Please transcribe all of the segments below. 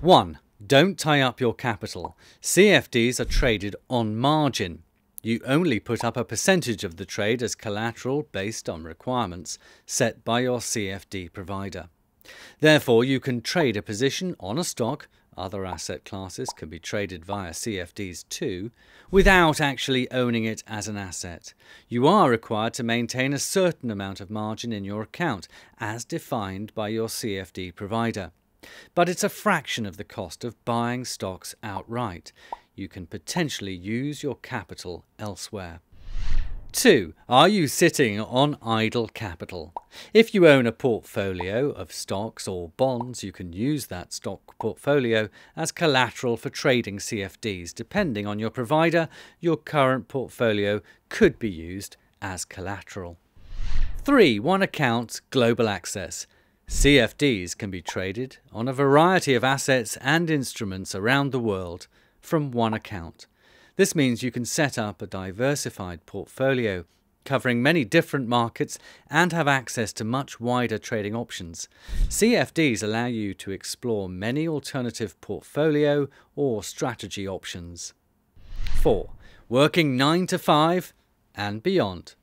1. Don't tie up your capital. CFDs are traded on margin. You only put up a percentage of the trade as collateral based on requirements set by your CFD provider. Therefore, you can trade a position on a stock, other asset classes can be traded via CFDs too, without actually owning it as an asset. You are required to maintain a certain amount of margin in your account, as defined by your CFD provider. But it's a fraction of the cost of buying stocks outright you can potentially use your capital elsewhere. 2. Are you sitting on idle capital? If you own a portfolio of stocks or bonds, you can use that stock portfolio as collateral for trading CFDs. Depending on your provider, your current portfolio could be used as collateral. 3. One account global access. CFDs can be traded on a variety of assets and instruments around the world from one account. This means you can set up a diversified portfolio covering many different markets and have access to much wider trading options. CFDs allow you to explore many alternative portfolio or strategy options. 4. Working 9 to 5 and beyond.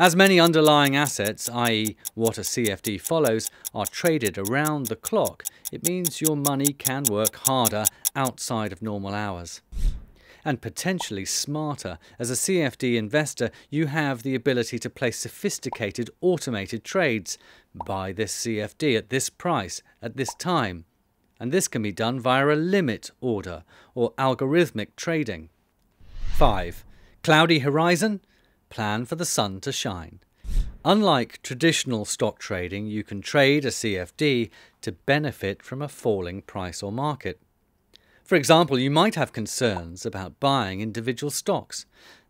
As many underlying assets, i.e., what a CFD follows, are traded around the clock, it means your money can work harder outside of normal hours. And potentially smarter. As a CFD investor, you have the ability to place sophisticated automated trades. Buy this CFD at this price, at this time. And this can be done via a limit order or algorithmic trading. 5. Cloudy horizon? Plan for the sun to shine. Unlike traditional stock trading, you can trade a CFD to benefit from a falling price or market. For example, you might have concerns about buying individual stocks.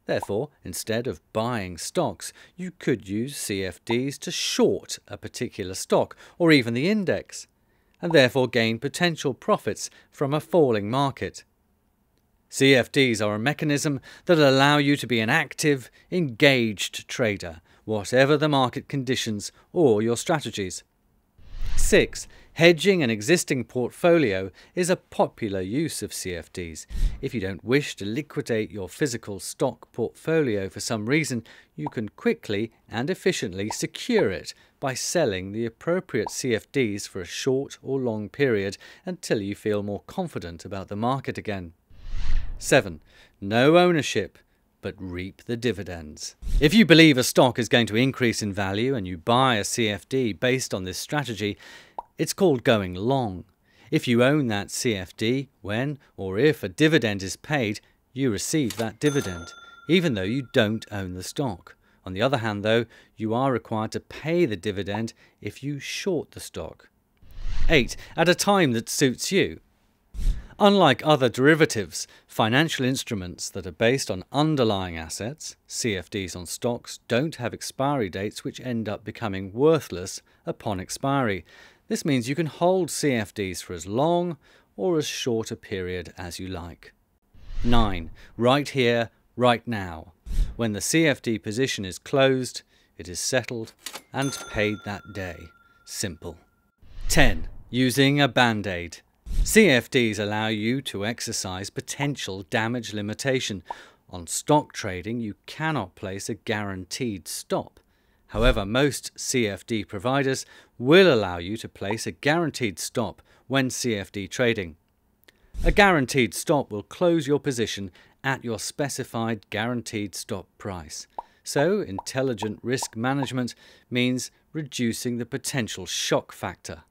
Therefore, instead of buying stocks, you could use CFDs to short a particular stock or even the index, and therefore gain potential profits from a falling market. CFDs are a mechanism that allow you to be an active, engaged trader, whatever the market conditions or your strategies. 6. Hedging an existing portfolio is a popular use of CFDs. If you don't wish to liquidate your physical stock portfolio for some reason, you can quickly and efficiently secure it by selling the appropriate CFDs for a short or long period until you feel more confident about the market again. 7. No ownership, but reap the dividends. If you believe a stock is going to increase in value and you buy a CFD based on this strategy, it's called going long. If you own that CFD, when or if a dividend is paid, you receive that dividend, even though you don't own the stock. On the other hand, though, you are required to pay the dividend if you short the stock. 8. At a time that suits you. Unlike other derivatives, financial instruments that are based on underlying assets, CFDs on stocks, don't have expiry dates which end up becoming worthless upon expiry. This means you can hold CFDs for as long or as short a period as you like. 9. Right here, right now. When the CFD position is closed, it is settled and paid that day. Simple. 10. Using a band-aid. CFDs allow you to exercise potential damage limitation. On stock trading, you cannot place a guaranteed stop. However, most CFD providers will allow you to place a guaranteed stop when CFD trading. A guaranteed stop will close your position at your specified guaranteed stop price. So, intelligent risk management means reducing the potential shock factor.